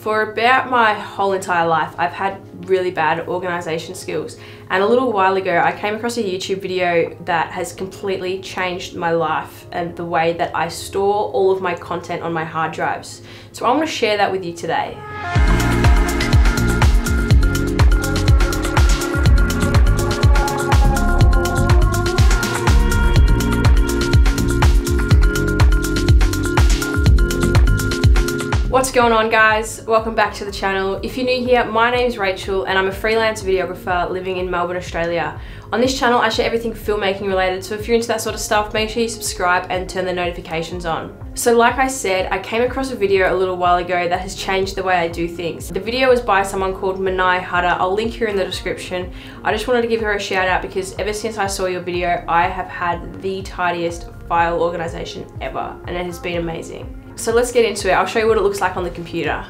For about my whole entire life, I've had really bad organization skills. And a little while ago, I came across a YouTube video that has completely changed my life and the way that I store all of my content on my hard drives. So I want to share that with you today. What's going on guys? Welcome back to the channel. If you're new here, my name is Rachel and I'm a freelance videographer living in Melbourne, Australia. On this channel, I share everything filmmaking related, so if you're into that sort of stuff, make sure you subscribe and turn the notifications on. So like I said, I came across a video a little while ago that has changed the way I do things. The video was by someone called Manaia Huta. I'll link her in the description. I just wanted to give her a shout out because ever since I saw your video, I have had the tidiest file organization ever and it has been amazing. So let's get into it. I'll show you what it looks like on the computer.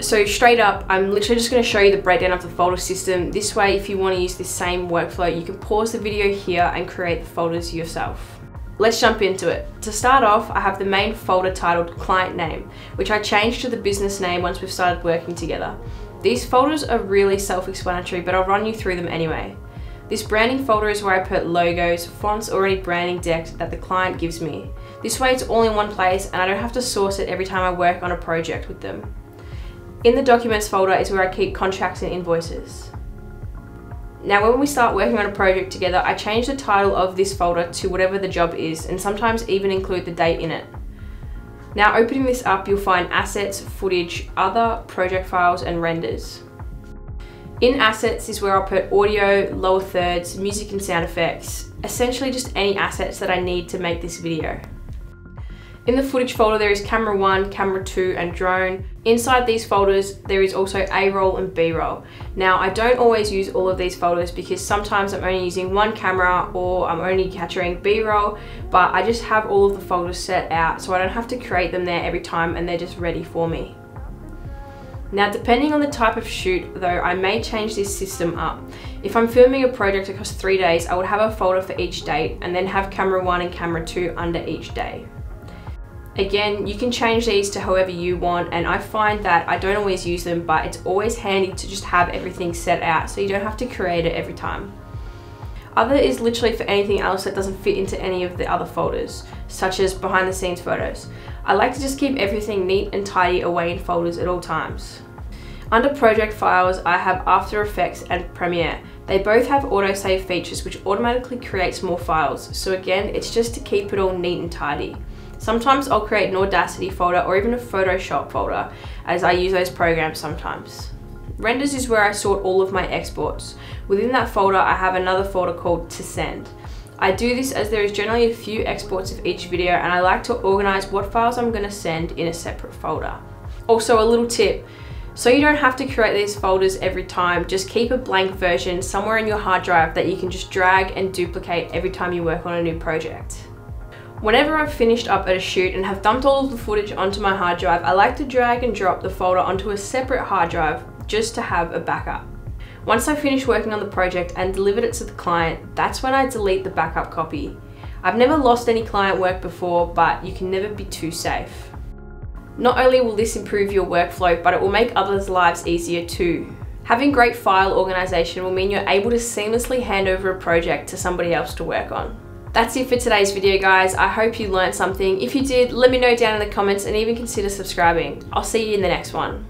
So straight up, I'm literally just gonna show you the breakdown of the folder system. This way, if you wanna use this same workflow, you can pause the video here and create the folders yourself. Let's jump into it. To start off, I have the main folder titled client name, which I changed to the business name once we've started working together. These folders are really self-explanatory, but I'll run you through them anyway. This branding folder is where I put logos, fonts already branding decked that the client gives me. This way it's all in one place and I don't have to source it every time I work on a project with them. In the documents folder is where I keep contracts and invoices. Now when we start working on a project together, I change the title of this folder to whatever the job is and sometimes even include the date in it. Now opening this up, you'll find assets, footage, other, project files and renders. In assets is where I'll put audio, lower thirds, music and sound effects, essentially just any assets that I need to make this video. In the footage folder there is camera 1, camera 2 and drone. Inside these folders there is also A-roll and B-roll. Now I don't always use all of these folders because sometimes I'm only using one camera or I'm only capturing B-roll but I just have all of the folders set out so I don't have to create them there every time and they're just ready for me. Now depending on the type of shoot though, I may change this system up. If I'm filming a project across three days, I would have a folder for each date and then have camera one and camera two under each day. Again, you can change these to however you want and I find that I don't always use them but it's always handy to just have everything set out so you don't have to create it every time. Other is literally for anything else that doesn't fit into any of the other folders, such as behind the scenes photos. I like to just keep everything neat and tidy away in folders at all times. Under project files, I have After Effects and Premiere. They both have autosave features which automatically creates more files, so again, it's just to keep it all neat and tidy. Sometimes I'll create an Audacity folder or even a Photoshop folder as I use those programs sometimes. Renders is where I sort all of my exports. Within that folder I have another folder called to send. I do this as there is generally a few exports of each video and I like to organize what files I'm going to send in a separate folder. Also a little tip, so you don't have to create these folders every time, just keep a blank version somewhere in your hard drive that you can just drag and duplicate every time you work on a new project. Whenever I've finished up at a shoot and have dumped all of the footage onto my hard drive, I like to drag and drop the folder onto a separate hard drive just to have a backup. Once I finish working on the project and delivered it to the client, that's when I delete the backup copy. I've never lost any client work before, but you can never be too safe. Not only will this improve your workflow, but it will make others' lives easier too. Having great file organization will mean you're able to seamlessly hand over a project to somebody else to work on. That's it for today's video guys. I hope you learned something. If you did, let me know down in the comments and even consider subscribing. I'll see you in the next one.